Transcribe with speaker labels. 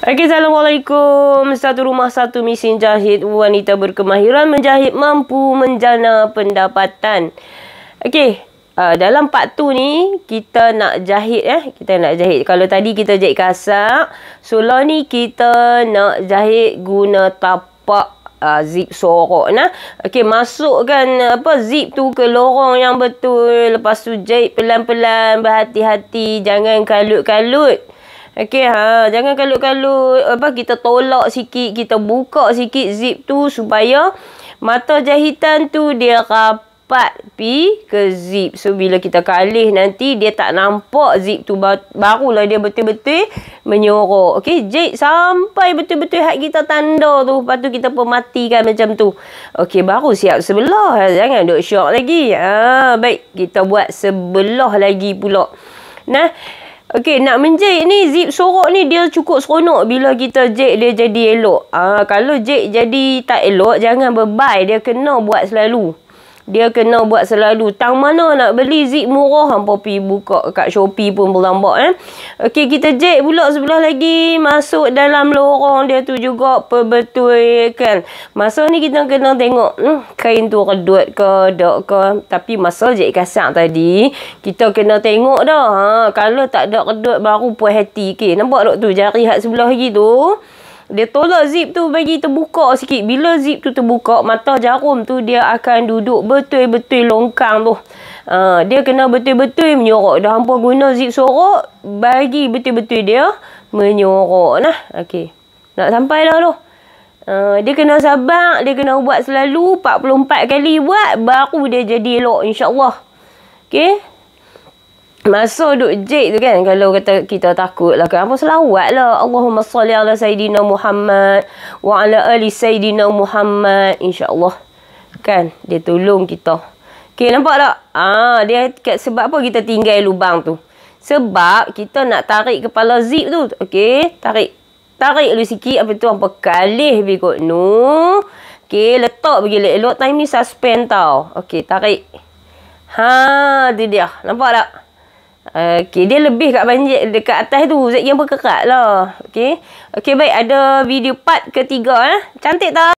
Speaker 1: Okey, Assalamualaikum. Satu rumah, satu mesin jahit. Wanita berkemahiran menjahit mampu menjana pendapatan. Okey, uh, dalam part tu ni, kita nak jahit eh. Kita nak jahit. Kalau tadi kita jahit kasak, so lah ni kita nak jahit guna tapak uh, zip sorok nah. Okey, masukkan apa zip tu ke lorong yang betul. Lepas tu jahit pelan-pelan, berhati-hati, jangan kalut-kalut. Okey ha, jangan kalut-kalut apa kita tolak sikit, kita buka sikit zip tu supaya mata jahitan tu dia rapat pi ke zip. So bila kita kalih nanti dia tak nampak zip tu barulah dia betul-betul menyorok. Okey, jahit sampai betul-betul hak kita tanda tu. Lepas tu kita pematikan macam tu. Okey, baru siap sebelah. Jangan duk syok lagi. Ha, baik, kita buat sebelah lagi pula. Nah, Okey, nak menjahit ni zip sorok ni dia cukup seronok bila kita jahit dia jadi elok. Ah, kalau jahit jadi tak elok, jangan bebai. Dia kena buat selalu. Dia kena buat selalu. Tang mana nak beli zip murah, hampa pergi buka kat Shopee pun berlambak eh. Okey, kita jahit pula sebelah lagi. Masuk dalam lorong dia tu juga perbetul kan. Masa ni kita kena tengok hmm, kain tu redut ke, tak ke. Tapi masa jahit kasar tadi, kita kena tengok dah. Ha, kalau tak ada redut baru puas hati. Okey, nampak tak tu jari hat sebelah lagi tu? Dia tolak zip tu bagi terbuka sikit. Bila zip tu terbuka, mata jarum tu dia akan duduk betul-betul longkang tu. Uh, dia kena betul-betul menyorok. Dah hampa guna zip sorok, bagi betul-betul dia menyorok. Nah, okey. Nak sampai dah tu. Uh, dia kena sabar, dia kena buat selalu 44 kali buat, baru dia jadi elok insyaAllah. Okey. Masa duk jek tu kan Kalau kata kita takut lah kan. Apa selawat lah. Allahumma salli ala Sayyidina Muhammad Wa ala ali Sayyidina Muhammad. InsyaAllah. Kan? Dia tolong kita. Okay nampak tak? Ah, dia Sebab apa kita tinggal lubang tu? Sebab kita nak tarik kepala zip tu. Okay Tarik. Tarik dulu sikit. Apa tu? Apa kalih berikut nu Okay letak pergi elok. Time ni suspend tau. Okay tarik. Ha, tu dia. Nampak tak? Okey, dia lebih kat banjir dekat atas tu. Zat yang berkerat lah. Okey. Okey, baik. Ada video part ketiga. Eh. Cantik tak?